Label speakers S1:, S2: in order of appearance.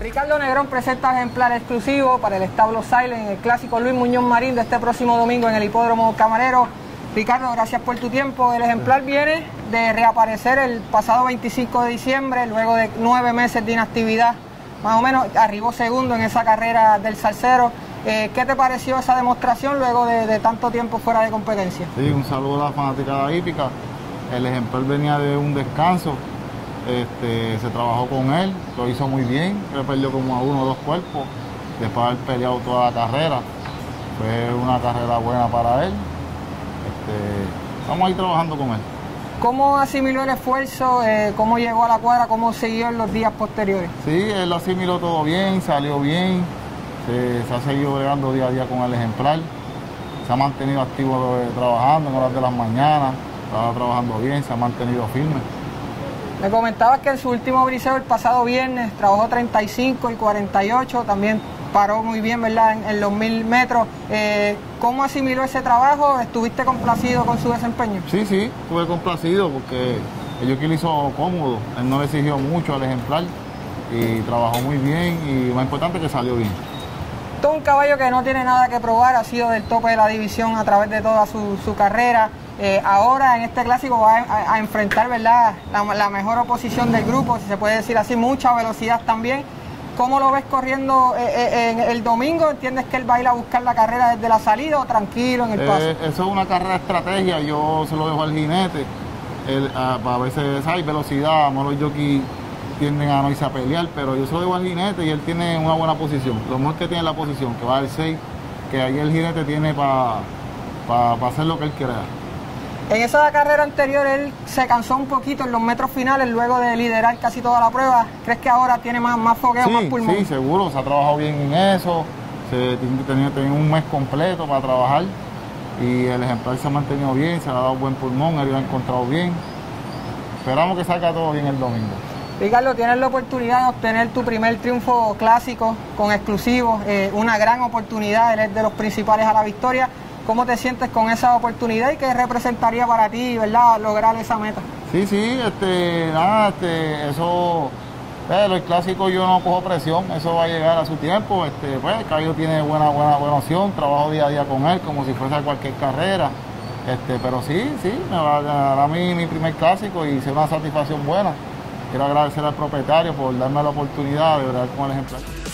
S1: Ricardo Negrón presenta ejemplar exclusivo para el establo Silent en el clásico Luis Muñoz Marín de este próximo domingo en el hipódromo Camarero. Ricardo, gracias por tu tiempo. El ejemplar viene de reaparecer el pasado 25 de diciembre, luego de nueve meses de inactividad. Más o menos arribó segundo en esa carrera del Salcero. Eh, ¿Qué te pareció esa demostración luego de, tanto tiempo fuera de competencia?
S2: Sí, un saludo a la fanaticada hípica. El ejemplar venía de un descanso, este, se trabajó con él, lo hizo muy bien, él perdió como a uno o dos cuerpos, después de haber peleado toda la carrera. Fue una carrera buena para él. Este, vamos a ir trabajando con él.
S1: ¿Cómo asimiló el esfuerzo? Eh, ¿Cómo llegó a la cuadra? ¿Cómo siguió en los días posteriores?
S2: Sí, él asimiló todo bien, salió bien, se, ha seguido bregando día a día con el ejemplar, se ha mantenido activo eh, trabajando en horas de las mañanas, estaba trabajando bien, se ha mantenido firme.
S1: Me comentabas que en su último briseo el pasado viernes trabajó 35 y 48, también paró muy bien, ¿verdad? En, los mil metros. Eh, ¿Cómo asimiló ese trabajo? ¿Estuviste complacido con su desempeño?
S2: Sí, sí, estuve complacido porque yo que lo hizo cómodo. Él no le exigió mucho al ejemplar y trabajó muy bien y más importante que salió bien.
S1: Todo un caballo que no tiene nada que probar, ha sido del tope de la división a través de toda su, carrera. Eh, ahora en este clásico va a, enfrentar ¿verdad? La, mejor oposición del grupo, si se puede decir así, mucha velocidad también. ¿Cómo lo ves corriendo eh, eh, en el domingo? ¿Entiendes que él va a ir a buscar la carrera desde la salida o tranquilo en el paso?
S2: eso es una carrera de estrategia, yo se lo dejo al jinete. Ah, a veces hay velocidad, los jockey tienden a no irse a pelear, pero yo solo digo al jinete y él tiene una buena posición. Lo mejor que tiene la posición, que va al 6, que ahí el jinete tiene para hacer lo que él quiera.
S1: En esa carrera anterior él se cansó un poquito en los metros finales luego de liderar casi toda la prueba. ¿Crees que ahora tiene más, más fogueo, más pulmón?
S2: Sí, seguro, se ha trabajado bien en eso, se tenía, tenía un mes completo para trabajar y el ejemplar se ha mantenido bien, se le ha dado buen pulmón, él lo ha encontrado bien. Esperamos que salga todo bien el domingo.
S1: Ricardo, tienes la oportunidad de obtener tu primer triunfo clásico con exclusivos, eh, una gran oportunidad, eres de los principales a la victoria. ¿Cómo te sientes con esa oportunidad y qué representaría para ti, verdad, lograr esa meta?
S2: Sí, sí, este, nada, este, eso, eh, el clásico yo no cojo presión, eso va a llegar a su tiempo, este, pues, Cayo tiene buena, buena, buena opción, trabajo día a día con él como si fuese cualquier carrera, este, pero sí, sí, me va a dar a mí mi primer clásico y será una satisfacción buena. Quiero agradecer al propietario por darme la oportunidad de ver con el ejemplar.